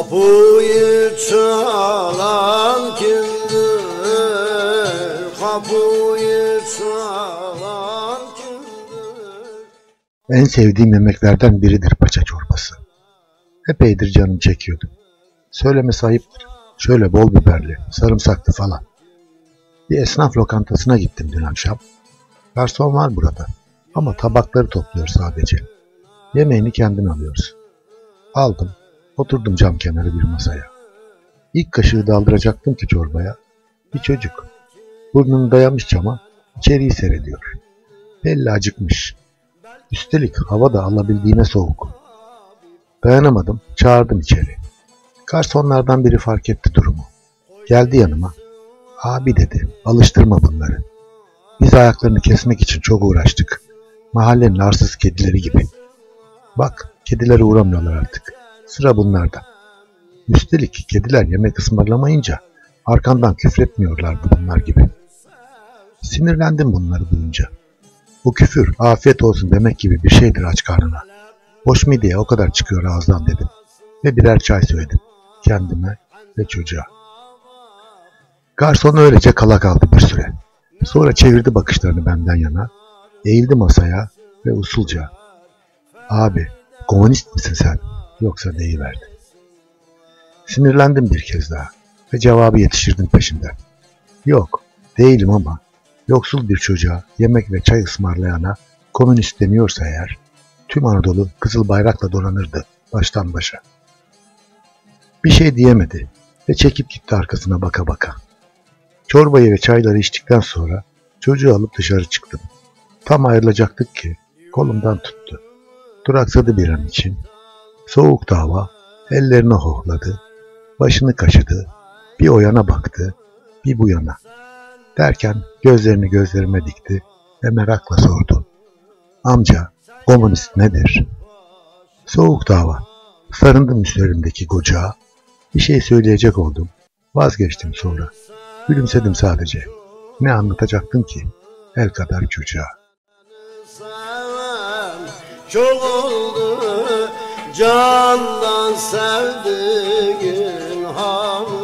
Kapıyı çalan kimdir? Kapıyı çalan kimdir? En sevdiğim yemeklerden biridir paça çorbası. Epeydir canım çekiyordu. Söylemesi ayıptır. Şöyle bol biberli, sarımsaklı falan. Bir esnaf lokantasına gittim dün akşam. Garson var burada ama tabakları topluyor sadece. Yemeğini kendin alıyoruz. Aldım, oturdum cam kenarı bir masaya. İlk kaşığı daldıracaktım ki çorbaya. Bir çocuk. Burnunu dayamış cama, içeriği seyrediyor. Belli acıkmış. Üstelik hava da alabildiğine soğuk. Dayanamadım, çağırdım içeri. Garsonlardan biri fark etti durumu. Geldi yanıma. Abi dedi, alıştırma bunları. Biz ayaklarını kesmek için çok uğraştık. Mahallenin arsız kedileri gibi. Bak, kedilere uğramıyorlar artık. Sıra bunlarda. Üstelik kediler yemek ısmarlamayınca arkandan küfretmiyorlardı bunlar gibi. Sinirlendim bunları duyunca. Bu küfür afiyet olsun demek gibi bir şeydir aç karnına. Boş mideye o kadar çıkıyor ağızdan dedim. Ve birer çay söyledim. Kendime ve çocuğa. Garson öylece kala kaldı bir süre. Sonra çevirdi bakışlarını benden yana. Eğildi masaya ve usulca. Abi, komünist misin sen? Yoksa deyiverdi. Sinirlendim bir kez daha ve cevabı yetiştirdim peşinden. Yok, değilim ama yoksul bir çocuğa yemek ve çay ısmarlayana komünist deniyorsa eğer tüm Anadolu kızıl bayrakla donanırdı baştan başa. Bir şey diyemedi ve çekip gitti arkasına baka baka. Çorbayı ve çayları içtikten sonra çocuğu alıp dışarı çıktım. Tam ayrılacaktık ki kolumdan tuttu. Duraksadı bir an için. Soğuk hava ellerini hohladı, başını kaşıdı, bir o yana baktı, bir bu yana. Derken gözlerini gözlerime dikti ve merakla sordu. Amca, komünist nedir? Soğuk hava. Sarındım üstlerimdeki kocağa. Bir şey söyleyecek oldum. Vazgeçtim sonra. Gülümsedim sadece. Ne anlatacaktım ki? El kadar çocuğa. Çok oldu Candan sevdiğin hamur